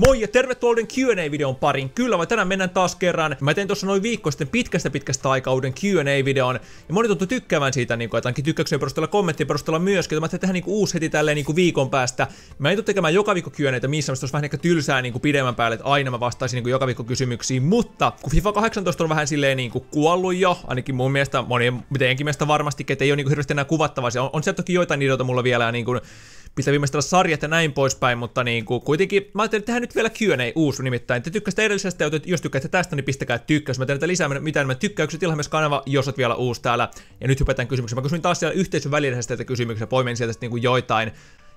Moi ja tervetuloa Q&A-videon parin. Kyllä, vai tänään mennään taas kerran. Mä tein tuossa noin viikko sitten pitkästä pitkästä aikaa uuden Q&A-videon. Ja moni tuntuu tykkäävän siitä, niin kuin, että tykkäyksen perusteella, kommenttien perusteella myöskin. Mä tehdä niin uusi heti tälleen niin kuin viikon päästä. Mä en tule tekemään joka viikko Q&Aitä missä, olisi vähän ehkä tylsää niin kuin pidemmän päälle, että aina mä vastaisin niin kuin joka viikko kysymyksiin. Mutta kun FIFA 18 on vähän silleen niin kuin kuollut jo, ainakin mun mielestä, monien teidänkin mielestä varmasti, että ei ole niin kuin hirveästi enää kuvattavaa. On, on sieltä toki joitain ideoita mulla vielä niin kuin, pitää viimeistellä sarjat ja näin poispäin, mutta niin kuin, kuitenkin mä ajattelin, että tehdään nyt vielä Q&A uusi nimittäin. Te tykkäsitte edellisestä, ja jos tykkäätte tästä, niin pistäkää tykkäys. Mä teen tätä lisää mitä enemmän tykkäykset, ilmeisesti kanava, jos oot vielä uusi täällä. Ja nyt hypätään kysymyksiä. Mä kysyin taas siellä yhteisön välillä tätä kysymyksiä, poimin sieltä niin kuin joitain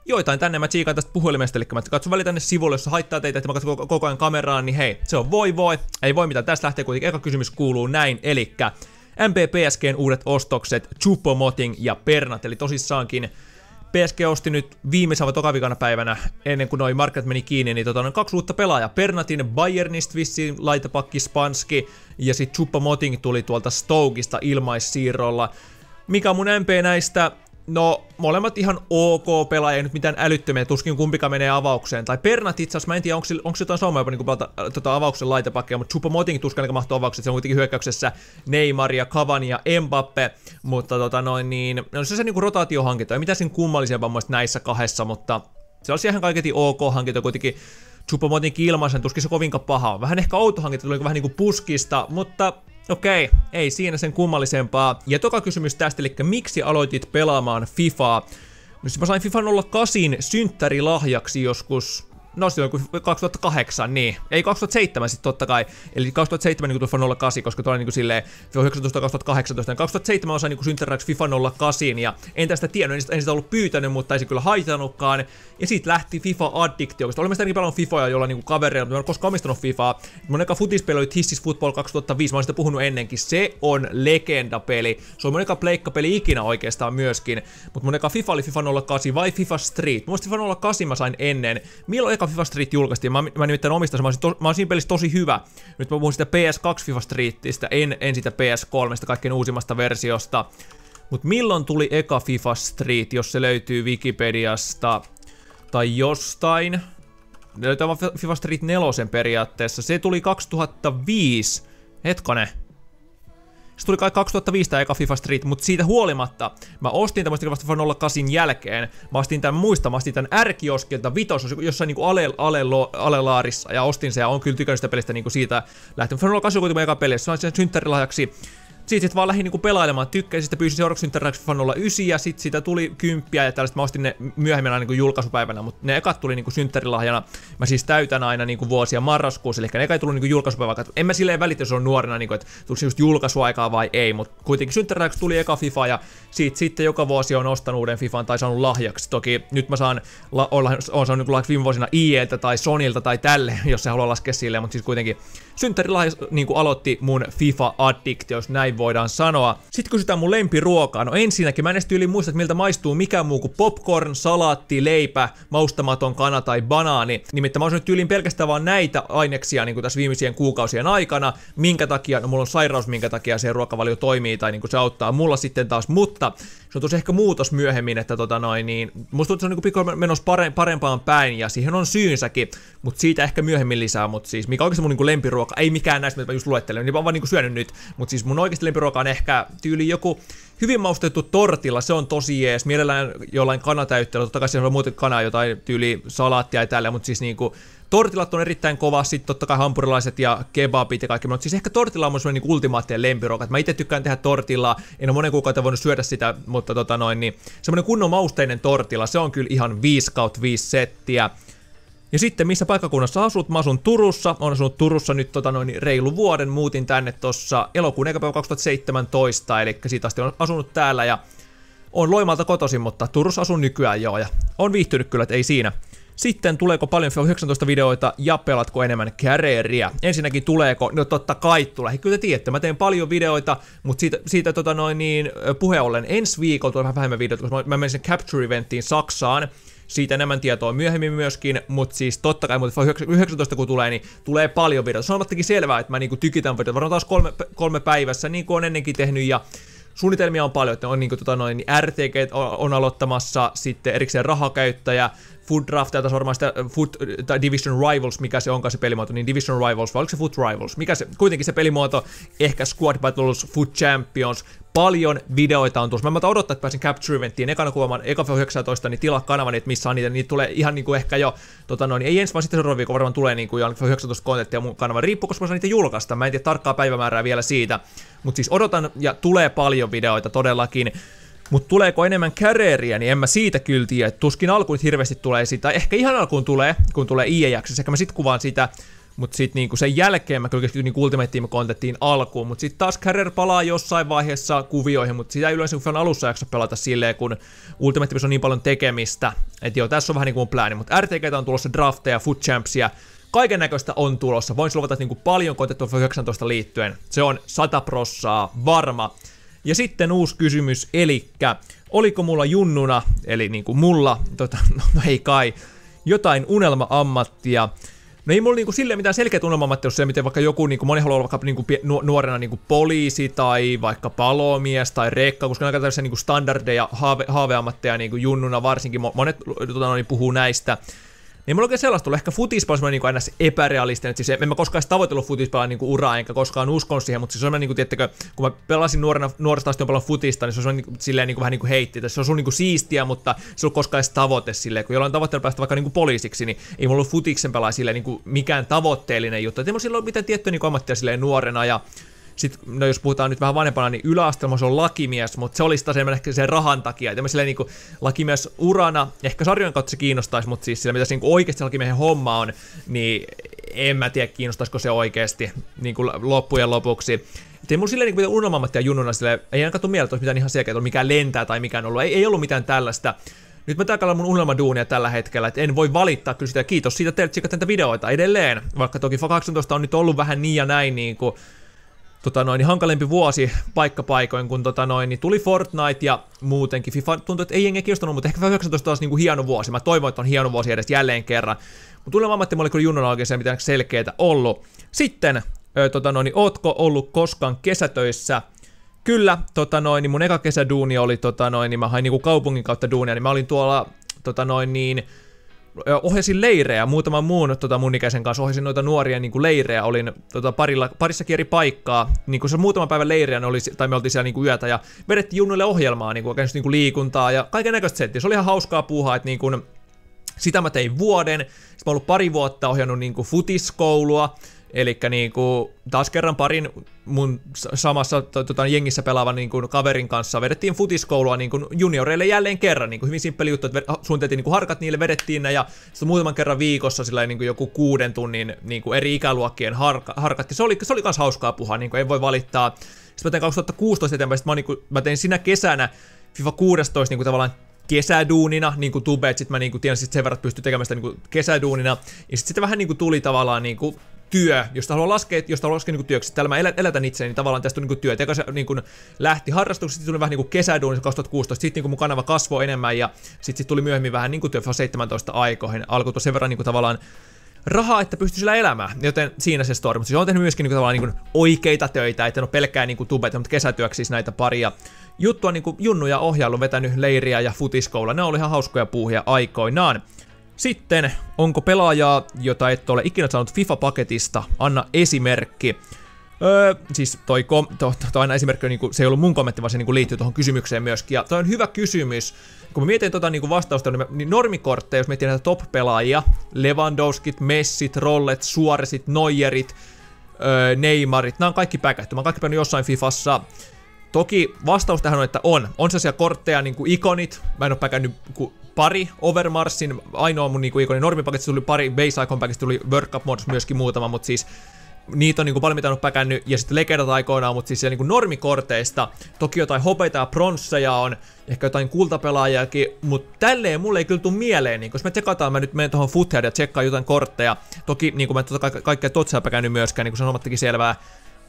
joitain tänne mä tsiikaan tästä puhelimesta, eli mä katson välillä tänne sivulle, jos haittaa teitä, että mä katson koko ajan kameraan, niin hei, se on voi voi, ei voi mitään, tästä lähtee kuitenkin, eka kysymys kuuluu näin, elikkä MPPSGn uudet ostokset, Chupomoting ja Pernat, eli tosissaankin PSG osti nyt viimeisen vai tokavikana päivänä, ennen kuin noin markkinat meni kiinni, niin tota, kaksi uutta pelaajaa. Pernatin Bayernist vissiin laitapakki Spanski, ja sitten Chuppa Moting tuli tuolta Stokista ilmaissiirrolla. Mikä mun MP näistä? No, molemmat ihan ok pelaajia, nyt mitään älyttömiä, tuskin kumpikaan menee avaukseen. Tai Pernat itse asiassa, mä en tiedä, onko, onko jotain saumaa jopa niin pelata tota avauksen laitepakkia, mutta Chupa Moting tuskin niin mahtuu avaukseen, se on kuitenkin hyökkäyksessä Neymar ja Cavani ja Mbappe, mutta tota noin niin, no se se niinku rotaatiohankinta, ei mitään sen kummallisempaa näissä kahdessa, mutta se olisi ihan kaiketi ok hankinta kuitenkin Chupomotin ilmaisen, tuskin se kovinkaan paha. Vähän ehkä outo hankinta, tuli vähän niinku puskista, mutta Okei, ei siinä sen kummallisempaa. Ja toka kysymys tästä, eli miksi aloitit pelaamaan FIFAa? No mä sain FIFA 08 synttärilahjaksi joskus No se on 2008, niin. Ei 2007 sitten totta kai. Eli 2007 niin FIFA 08, koska tuolla niin silleen FIFA 19 2018. 2007 osa niin synttäräksi FIFA 08 ja en tästä tiennyt, en sitä, en sitä ollut pyytänyt, mutta ei se kyllä haitannutkaan. Ja sitten lähti FIFA Addiktio, koska olemme sitä niin paljon FIFAa, jolla niin kavereilla, mutta en ole koskaan omistanut FIFAa. Mun eka futispeli oli Hissis Football 2005, mä oon sitä puhunut ennenkin. Se on legendapeli. Se on mun eka pleikkapeli ikinä oikeastaan myöskin. Mutta mun eka FIFA oli FIFA 08 vai FIFA Street. Mun FIFA 08 mä sain ennen. Milloin eka FIFA Street julkaistiin, mä, mä nimittäin omistan, mä olisin, to, mä olisin pelissä tosi hyvä. Nyt mä puhun sitä PS2 FIFA Streetistä, en, en sitä PS3, kaikkein uusimmasta versiosta. Mut milloin tuli eka FIFA Street, jos se löytyy Wikipediasta tai jostain? Vaan FIFA Street 4 periaatteessa. Se tuli 2005. Hetkone. Se tuli kai 2005 eka FIFA Street, mutta siitä huolimatta mä ostin tämmöistä vasta FIFA 08 jälkeen. Mä ostin tämän muista, mä ostin tämän ärkioskilta vitos, jossain niinku ale, ale, alelaarissa ja ostin se ja on kyllä tykännyt sitä pelistä niinku siitä lähtenyt. FIFA 08 on kuitenkin eka peli, se on sen synttärilahjaksi siitä sit vaan lähdin niinku pelailemaan, tykkäsin sitä, pyysin seuraavaksi Interactive Fan 09 ja sit siitä tuli kymppiä ja tällaista mä ostin ne myöhemmin aina niinku julkaisupäivänä, mutta ne ekat tuli niinku synttärilahjana. Mä siis täytän aina niinku vuosia marraskuussa, eli ne ekat tuli niinku julkaisupäivänä. En mä silleen välitä, jos on nuorena, niinku, että tulisi just julkaisuaikaa vai ei, mutta kuitenkin synttärilahjaksi tuli eka FIFA ja siitä sitten joka vuosi on ostanut uuden FIFAn tai saanut lahjaksi. Toki nyt mä saan la- olla, on saanut niinku lahjaksi viime vuosina IEltä tai Sonilta tai tälle, jos se haluaa laskea silleen, mutta siis kuitenkin synttärilahjaksi niinku aloitti mun FIFA Addict, jos näin voidaan sanoa. Sitten kysytään mun lempiruokaa. No ensinnäkin mä en tyyli muista, että miltä maistuu mikä muu kuin popcorn, salaatti, leipä, maustamaton kana tai banaani. Nimittäin mä oon tyyliin pelkästään vaan näitä aineksia niin kuin tässä viimeisien kuukausien aikana. Minkä takia, no mulla on sairaus, minkä takia se ruokavalio toimii tai niin kuin se auttaa mulla sitten taas, mutta se on tosi ehkä muutos myöhemmin, että tota noin, niin musta tuntuu, että se on niin pikkuinen menossa pare, parempaan päin ja siihen on syynsäkin, mutta siitä ehkä myöhemmin lisää, mutta siis mikä oikeasti mun niin lempiruoka, ei mikään näistä, mitä mä just luettelen, niin mä oon vaan niin syönyt nyt, mutta siis mun oikeasti lempiruoka on ehkä tyyli joku hyvin maustettu tortilla, se on tosi jees, mielellään jollain kanatäytteellä, totta kai siellä on muuten kanaa, jotain tyyli salaattia ja tällä, mutta siis niinku Tortilat on erittäin kova, sitten totta kai hampurilaiset ja kebabit ja kaikki, mutta siis ehkä tortilla on semmoinen niin ultimaattinen lempiruoka. Mä itse tykkään tehdä tortilla, en ole monen kuukautta voinut syödä sitä, mutta tota noin, niin semmoinen kunnon mausteinen tortilla, se on kyllä ihan 5 kautta 5 settiä. Ja sitten missä paikkakunnassa asut? Mä asun Turussa, on asunut Turussa nyt tota noin reilu vuoden, muutin tänne tossa elokuun päivä 2017, eli siitä asti on asunut täällä ja on Loimalta kotoisin, mutta Turussa asun nykyään joo ja on viihtynyt kyllä, että ei siinä. Sitten tuleeko paljon FIFA 19 videoita ja pelatko enemmän käreeriä? Ensinnäkin tuleeko, no totta kai tulee. Kyllä te tiedätte, mä teen paljon videoita, mutta siitä, siitä tota noin niin, puheen ollen ensi viikolla tulee vähän vähemmän videoita, koska mä, mä menen sen Capture Eventtiin Saksaan. Siitä enemmän tietoa myöhemmin myöskin, mutta siis totta kai, mutta 19 kun tulee, niin tulee paljon videoita. Sanomattakin selvää, että mä niinku tykitän videoita, varmaan taas kolme, kolme päivässä, niin kuin on ennenkin tehnyt, ja suunnitelmia on paljon, että on niin kuin, tota noin, niin RTG on aloittamassa, sitten erikseen rahakäyttäjä, Food Draft, tai varmaan sitä Food, tai Division Rivals, mikä se onkaan se pelimuoto, niin Division Rivals, vai oliko se Food Rivals, mikä se, kuitenkin se pelimuoto, ehkä Squad Battles, Food Champions, paljon videoita on tuossa. Mä, mä odottaa, että pääsin Capture Eventiin ekana kuvaamaan Eka 19, niin tilaa kanavan, että missä on niitä, niitä tulee ihan niinku ehkä jo, tota noin, ei ensi vaan sitten seuraavan viikon varmaan tulee niinku jo 19 kontenttia mun kanavan, riippuu, koska mä saan niitä julkaista, mä en tiedä tarkkaa päivämäärää vielä siitä, mutta siis odotan ja tulee paljon videoita todellakin. Mutta tuleeko enemmän käreeriä, niin en mä siitä kyllä tiedä. Tuskin alkuun hirveästi tulee sitä. Ehkä ihan alkuun tulee, kun tulee IE-jaksossa. Ehkä mä sit kuvaan sitä mutta sitten niinku sen jälkeen mä kyllä keskityin niinku Ultimate Team kontenttiin alkuun, mutta sitten taas Carrier palaa jossain vaiheessa kuvioihin, mutta sitä yleensä kun alussa jaksa pelata silleen, kun Ultimate Team on niin paljon tekemistä, että joo, tässä on vähän niinku mun plääni, mutta RTG on tulossa drafteja, Foot Champsia, kaiken näköistä on tulossa. Voin luvata, että niinku paljon kontenttia 19 liittyen. Se on 100 prossaa varma. Ja sitten uusi kysymys, elikkä oliko mulla junnuna, eli niinku mulla, tota, no ei kai, jotain unelma-ammattia, No ei mulla niinku silleen mitään selkeä unelma se, miten vaikka joku, niinku, moni haluaa vaikka niinku, nuorena niinku poliisi tai vaikka palomies tai rekka, koska ne on tällaisia niinku standardeja, haave, haaveammatteja niinku junnuna varsinkin, monet tota, niin puhuu näistä. Niin mulla oikein sellaista tullut. Ehkä futispala on niin ns. epärealistinen. Siis en mä koskaan tavoitellut futispalaa niin uraa, enkä koskaan uskonut siihen, mutta siis on niin kuin, tiettäkö, kun mä pelasin nuorena, nuoresta asti paljon futista, niin se on niin kuin, silleen niin kuin, vähän niin kuin heitti. Se on sun niin kuin siistiä, mutta se on koskaan edes tavoite silleen. Kun jollain tavoitteella päästä vaikka niin kuin poliisiksi, niin ei mulla ollut futiksen pelaa silleen niin kuin mikään tavoitteellinen juttu. Et ei mulla silloin mitään tiettyä niin ammattia silleen nuorena ja sitten, no jos puhutaan nyt vähän vanhempana, niin yläasteella se on lakimies, mutta se olisi taas ehkä sen rahan takia. Että silleen niin lakimies urana, ehkä sarjojen kautta se kiinnostaisi, mutta siis sillä mitä niin oikeasti lakimiehen homma on, niin en mä tiedä kiinnostaisiko se oikeasti niin kuin loppujen lopuksi. Että ei mulla silleen niin unelmammattia junnuna sille, ei ainakaan tule mieleen, että olisi mitään ihan selkeää, että mikään lentää tai mikään ollut. Ei, ei ollut mitään tällaista. Nyt mä täällä mun unelmaduunia tällä hetkellä, että en voi valittaa kyllä sitä. Kiitos siitä teille, näitä videoita edelleen. Vaikka toki 18 on nyt ollut vähän niin ja näin niin kuin tota noin, niin hankalempi vuosi paikkapaikoin, kun tota noin, niin tuli Fortnite ja muutenkin. FIFA tuntuu, että ei jengi kiinnostanut, mutta ehkä 19 taas niin kuin hieno vuosi. Mä toivon, että on hieno vuosi edes jälleen kerran. Mutta tulee ammatti, oli kyllä junnuna oikein mitään selkeää ollut. Sitten, ö, tota noin, niin ootko ollut koskaan kesätöissä? Kyllä, tota noin, niin mun eka kesäduuni oli, tota noin, niin mä hain niinku kaupungin kautta duunia, niin mä olin tuolla, tota noin, niin, ohjasin leirejä, muutaman muun tota, mun ikäisen kanssa ohjasin noita nuoria niin kuin leirejä, olin tota, parilla, parissakin eri paikkaa, niin kuin se muutama päivä leiriä, oli, tai me oltiin siellä niin kuin yötä, ja vedettiin junnuille ohjelmaa, niin kuin, niin kuin liikuntaa ja kaiken näköistä settiä. Se oli ihan hauskaa puuhaa, että niin kuin, sitä mä tein vuoden, sitten mä ollut pari vuotta ohjannut niin kuin futiskoulua, Eli niinku, taas kerran parin mun samassa tota, jengissä pelaavan niinku, kaverin kanssa vedettiin futiskoulua niinku, junioreille jälleen kerran. Niinku, hyvin simppeli juttu, että suunniteltiin niinku, harkat niille, vedettiin ne ja sitten muutaman kerran viikossa sillä niinku, joku kuuden tunnin niinku, eri ikäluokkien harka, harkat. Ja se oli, se oli kans hauskaa puhua, niinku, ei voi valittaa. Sitten mä tein 2016 eteenpäin, mä, niinku, mä tein sinä kesänä FIFA 16 niinku, tavallaan kesäduunina, niin kuin tube, sit mä niin kuin, sit sen verran, että pystyn tekemään sitä niin kuin kesäduunina, ja sitten sit vähän niin kuin tuli tavallaan niin kuin työ, josta haluaa laskea, josta haluaa laskea niin työksi. Täällä mä elätän itseäni, niin tavallaan tästä on niin työ. Eka se niin kuin lähti harrastuksesta, tuli vähän niin kuin kesäduunissa 2016, sitten niin mun kanava kasvoi enemmän ja sitten sit tuli myöhemmin vähän niin kuin työ 17 aikoihin. Alkoi sen verran niin kuin tavallaan rahaa, että pystyy sillä elämään, joten siinä se story. Mutta siis on tehnyt myöskin niin kuin, tavallaan niin kuin oikeita töitä, että en ole pelkkää niin tubet, mutta kesätyöksi siis näitä paria juttua niin kuin Junnu ja ohjailu vetänyt leiriä ja futiskoula. Ne oli ihan hauskoja puuhia aikoinaan. Sitten, onko pelaajaa, jota et ole ikinä saanut FIFA-paketista? Anna esimerkki. Öö, siis toi, kom, to, to, to aina esimerkki, niin kuin, se ei ollut mun kommentti, vaan se niin kuin liittyy tuohon kysymykseen myöskin. Ja toi on hyvä kysymys. Kun mä mietin tota niin kuin vastausta, niin, niin normikortteja, jos miettii näitä top-pelaajia, Lewandowskit, Messit, Rollet, Suoresit, Neuerit, öö, Neymarit, nämä on kaikki päkähty. Mä oon kaikki jossain Fifassa. Toki vastaus tähän on, että on. On sellaisia kortteja niin kuin ikonit. Mä en oo päkännyt pari Overmarsin, ainoa mun niinku ikonin normipaketista tuli pari, Base Icon tuli World Cup Mods myöskin muutama, mutta siis niitä on niinku paljon mitä päkännyt, ja sitten legendat aikoinaan, mutta siis niinku normikorteista, toki jotain hopeita ja pronsseja on, ehkä jotain kultapelaajakin, mutta tälleen mulle ei kyllä tule mieleen, niin, jos me tsekataan, mä nyt menen tuohon Foothead ja tsekkaan jotain kortteja, toki niin kuin mä tota ka- kaikkea totsaa päkännyt myöskään, niin kuin sanomattakin selvää,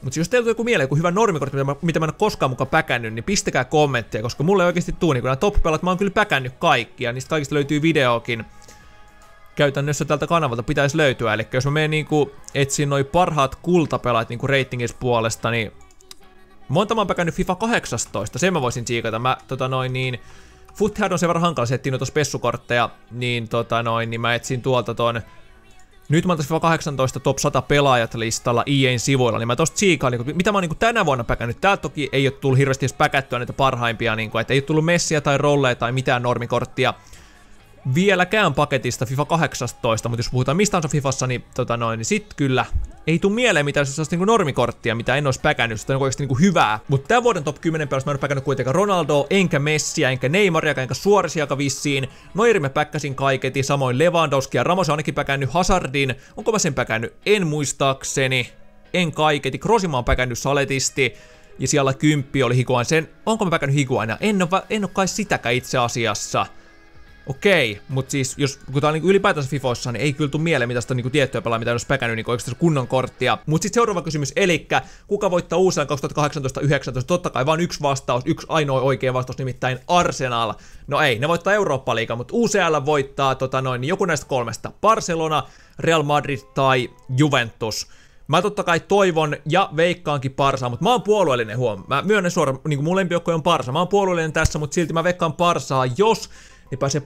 mutta jos teillä on joku mieleen, joku hyvä normikortti, mitä mä, mitä mä en ole koskaan mukaan päkännyt, niin pistäkää kommentteja, koska mulle ei oikeasti tuu, niin kun nämä top mä oon kyllä päkännyt kaikkia, niistä kaikista löytyy videokin. Käytännössä tältä kanavalta pitäisi löytyä, eli jos mä menen niinku etsin noin parhaat kultapelat niinku ratingis puolesta, niin monta mä oon FIFA 18, sen mä voisin tsiikata. Mä tota noin niin, Foothard on sen verran hankala, se etsii noita spessukortteja, niin tota noin, niin mä etsin tuolta ton nyt mä oon tässä 18 top 100 pelaajat listalla EA'n sivuilla, niin mä tosta tsiikaan, niin mitä mä oon niin tänä vuonna päkännyt. Täältä toki ei ole tullut hirveästi edes päkättyä näitä parhaimpia, niin kuin, että ei ole tullut messiä tai rolleja tai mitään normikorttia vieläkään paketista FIFA 18, mutta jos puhutaan mistä on Fifassa, niin, tota noin, niin sit kyllä ei tuu mieleen mitään sellaista niinku normikorttia, mitä en olisi päkännyt, sitä on oikeasti niinku hyvää. Mutta tämän vuoden top 10 pelasta mä en ole päkännyt kuitenkaan Ronaldo, enkä Messiä, enkä Neymaria, enkä Suorisiaka vissiin. Noiri mä päkkäsin kaiketi, samoin Lewandowski ja Ramos on ainakin päkännyt Hazardin. Onko mä sen päkännyt? En muistaakseni. En kaiketi. Krosima on päkännyt saletisti. Ja siellä kymppi oli Higuain. Sen, onko mä päkännyt Higuaina? En en ole kai sitäkään itse asiassa. Okei, mutta siis jos kun tää on niinku ylipäätänsä Fifoissa, niin ei kyllä tule mieleen mitä sitä niinku tiettyä pelaa, mitä olisi päkännyt niinku oikeastaan kunnon korttia. Mutta sitten seuraava kysymys, elikkä kuka voittaa uusien 2018-19? Totta kai vain yksi vastaus, yksi ainoa oikea vastaus, nimittäin Arsenal. No ei, ne voittaa Eurooppa-liiga, mutta UCL voittaa tota noin, joku näistä kolmesta. Barcelona, Real Madrid tai Juventus. Mä totta kai toivon ja veikkaankin Parsaa, mutta mä oon puolueellinen huom. Mä myönnän suoraan, niin kuin mun lempijoukko on Parsa. Mä oon puolueellinen tässä, mutta silti mä veikkaan Parsaa, jos niin pääsee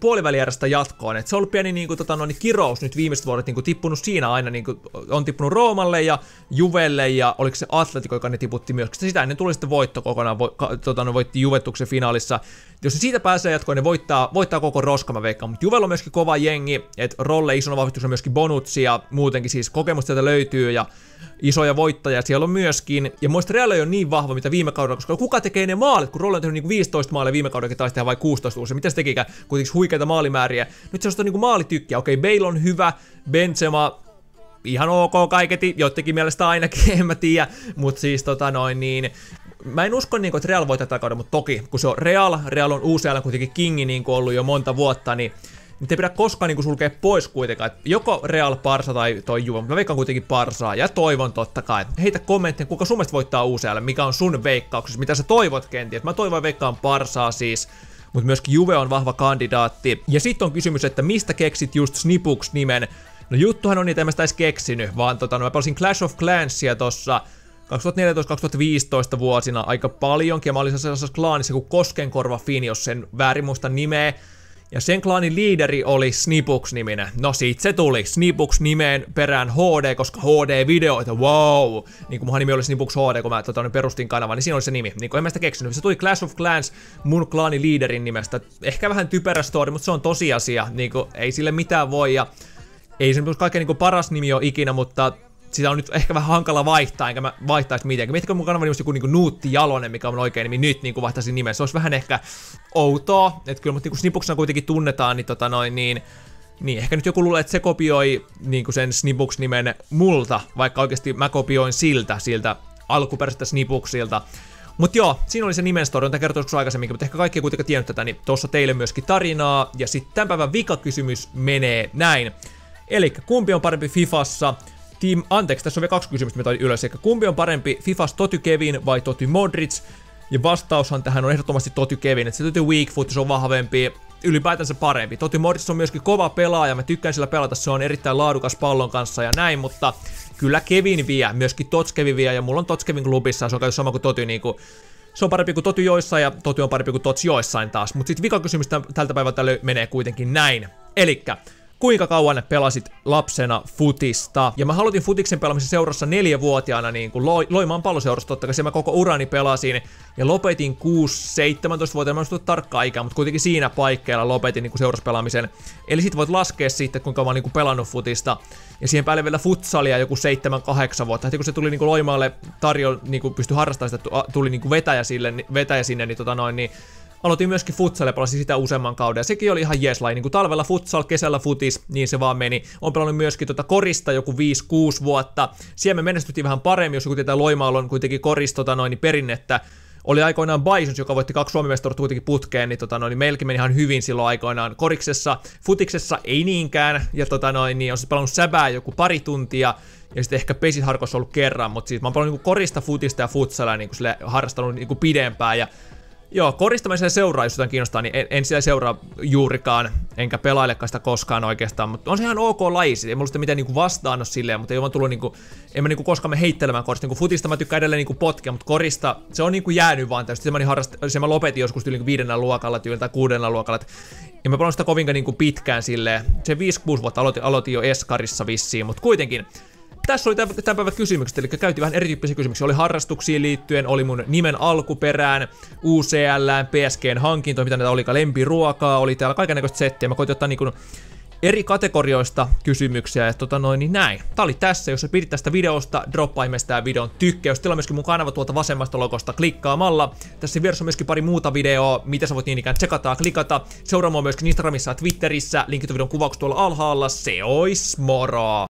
puolivälierästä jatkoon. Et se on ollut pieni niin kuin, tota, no, niin kirous nyt viimeiset vuodet niin kuin, tippunut siinä aina, niin kuin, on tippunut Roomalle ja Juvelle ja oliko se Atletico, joka ne tiputti myös. Sitä ennen tuli sitten voitto kokonaan, vo, tota, no, voitti Juventuksen finaalissa. Jos se siitä pääsee jatkoon, ne voittaa, voittaa koko roska, mä veikkaan. Mutta Juvella on myöskin kova jengi, että Rolle isona vahvistus myöskin Bonutsi ja muutenkin siis kokemusta sieltä löytyy ja isoja voittajia siellä on myöskin. Ja muista Real ei ole niin vahva, mitä viime kaudella, koska kuka tekee ne maalit, kun Rolle on tehnyt niinku 15 maalia viime kaudella, taisi tehdä vain 16 uusia. Mitä se tekikään? Kuitenkin huikeita maalimääriä. Nyt se on niinku maalitykkiä. Okei, Bale on hyvä, Benzema ihan ok kaiketi, joidenkin mielestä ainakin, en mä tiedä, mutta siis tota noin niin, mä en usko, niin kuin, että Real voi tätä kauden, mutta toki, kun se on Real, Real on uusi kuitenkin kingi niin kuin ollut jo monta vuotta, niin nyt ei pidä koskaan niin kuin sulkea pois kuitenkaan, että joko Real Parsa tai toi Juve, mutta mä veikkaan kuitenkin Parsaa, ja toivon totta kai. Heitä kommentteja, kuka sun voittaa UCL, mikä on sun veikkauksessa, mitä sä toivot kenties. Mä toivon veikkaan Parsaa siis, mutta myöskin Juve on vahva kandidaatti. Ja sitten on kysymys, että mistä keksit just Snipux nimen? No juttuhan on niitä, en mä sitä edes keksinyt, vaan tota, no mä pelasin Clash of Clansia tossa 2014-2015 vuosina aika paljonkin, ja mä olin sellaisessa klaanissa kuin Koskenkorva Fin, jos sen väärin muista nimeä, ja sen klaanin liideri oli Snipux-niminen. No sit se tuli Snipux nimeen perään HD, koska HD-videoita, wow! Niin kuin nimi oli Snipux HD, kun mä tota, perustin kanavan, niin siinä oli se nimi. Niin kuin en mä sitä keksinyt. Se tuli Clash of Clans mun klaanin liiderin nimestä. Ehkä vähän typerä story, mutta se on tosiasia. Niin kuin, ei sille mitään voi ja ei se kaikkein niin paras nimi ole ikinä, mutta sitä on nyt ehkä vähän hankala vaihtaa, enkä mä vaihtaisi mitenkään. Miettikö mun kanavani joku niinku Nuutti Jalonen, mikä on oikein nimi nyt, niinku vaihtaisin nimen. Se olisi vähän ehkä outoa, että kyllä mutta niinku Snipuksena kuitenkin tunnetaan, niin tota noin, niin niin, ehkä nyt joku luulee, että se kopioi niin sen Snipuks-nimen multa, vaikka oikeasti mä kopioin siltä, siltä alkuperäisestä Snipuksilta. Mut joo, siinä oli se nimen story, jota kertoi aikaisemminkin, mutta ehkä kaikki ei kuitenkaan tiennyt tätä, niin tuossa teille myöskin tarinaa. Ja sitten tämän päivän vikakysymys menee näin. Eli kumpi on parempi Fifassa? Team, anteeksi, tässä on vielä kaksi kysymystä, mitä ylös. Eli kumpi on parempi, Fifas Toty Kevin vai Toty Modric? Ja vastaushan tähän on ehdottomasti Toty Kevin, että se Toty Weak Foot, se on vahvempi, ylipäätänsä parempi. Toty Modric on myöskin kova pelaaja, mä tykkään sillä pelata, se on erittäin laadukas pallon kanssa ja näin, mutta kyllä Kevin vie, myöskin Tots Kevin vie, ja mulla on Tots Kevin klubissa, se on käynyt sama kuin Toty niinku, se on parempi kuin Toty joissain ja Toty on parempi kuin Tots joissain taas. Mutta sitten vika kysymys tältä päivältä menee kuitenkin näin. Elikkä, kuinka kauan pelasit lapsena futista. Ja mä halutin futiksen pelaamisen seurassa neljävuotiaana niin kuin lo, Loimaan palloseurassa, totta kai mä koko urani pelasin. Ja lopetin 6-17-vuotiaana, mä en tarkkaa ikää, mutta kuitenkin siinä paikkeilla lopetin niin kuin seuraspelaamisen. Eli sit voit laskea sitten, kuinka mä oon niin pelannut futista. Ja siihen päälle vielä futsalia joku 7-8 vuotta. Heti kun se tuli niin kuin Loimaalle tarjo, niin kuin pystyi harrastamaan sitä, tuli niin kuin vetäjä, sille, vetäjä sinne, niin tota noin, niin aloitin myöskin futsal ja pelasin sitä useamman kauden. Ja sekin oli ihan jees niin kuin talvella futsal, kesällä futis, niin se vaan meni. On pelannut myöskin tuota korista joku 5-6 vuotta. Siellä me menestyttiin vähän paremmin, jos joku tietää Loimaalla on kuitenkin korista tota noin, niin perinnettä. Oli aikoinaan Bisons, joka voitti kaksi Suomen mestaruutta kuitenkin putkeen, niin, tota noin, niin meilläkin meni ihan hyvin silloin aikoinaan koriksessa. Futiksessa ei niinkään, ja tota noin, niin on siis pelannut säbää joku pari tuntia, ja sitten ehkä pesit harkossa ollut kerran, mutta siis mä oon pelannut niin korista, futista ja futsalaa niin harrastanut niin pidempään, ja Joo, koristamisen seuraa, jos jotain kiinnostaa, niin en, en siellä seuraa juurikaan, enkä pelailekaan sitä koskaan oikeastaan, mutta on se ihan ok laji, ei mulla sitä mitään niinku vastaan ole silleen, mutta ei vaan tullut niinku, en mä niinku koskaan me heittelemään korista, niinku futista mä tykkään edelleen niinku potkia, mutta korista, se on niinku jäänyt vaan täysin, se mä, niin harrast, se mä lopetin joskus yli niinku viidennellä luokalla tyyllä tai kuudennella luokalla, ja mä pelannut sitä kovinkaan niinku pitkään silleen, se 5-6 vuotta aloitin, aloitin jo Eskarissa vissiin, mutta kuitenkin, tässä oli tämän päivän kysymykset, eli käytiin vähän erityyppisiä kysymyksiä. Oli harrastuksiin liittyen, oli mun nimen alkuperään, UCL, PSGn hankinto, mitä näitä oli, lempiruokaa, oli täällä kaikenlaista settiä. Mä koitin ottaa niinku eri kategorioista kysymyksiä ja tota noin, niin näin. Tää oli tässä, jos sä pidit tästä videosta, droppaa ihmeessä videon tykkäys. Teillä on myöskin mun kanava tuolta vasemmasta logosta klikkaamalla. Tässä vieressä on myöskin pari muuta videoa, mitä sä voit niin ikään tsekata klikata. Seuraa myöskin Instagramissa ja Twitterissä, linkit videon kuvauksessa tuolla alhaalla. Se ois moro!